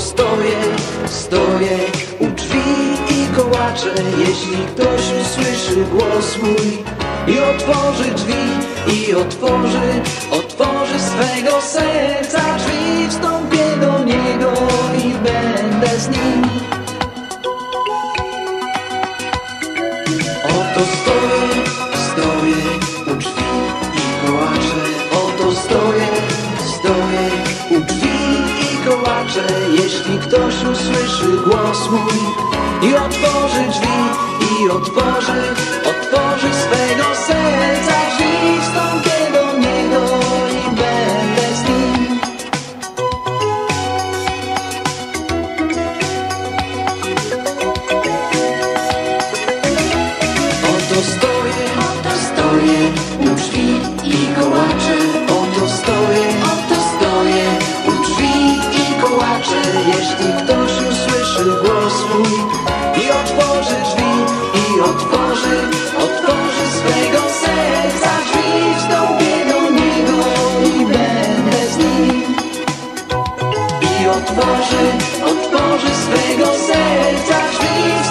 stoję u drzwi i kołaczę. Jeśli ktoś usłyszy głos mój I otworzy drzwi i otworzy Otworzy swego serca drzwi Wstąpię do niego i będę z nim. Oto stoję, stoję i kołaczę Jeśli ktoś usłyszy głos mój I otworzy drzwi i otworzy Otworzy swego serca drzwi Wstąpię do niego i będę z nim. Oto stoję, oto stoję u drzwi i stoję, oto stoję I otworzy drzwi i otworzy, otworzy swego serca drzwi Wstąpię do niego i będę z nim. I otworzy, otworzy swego serca drzwi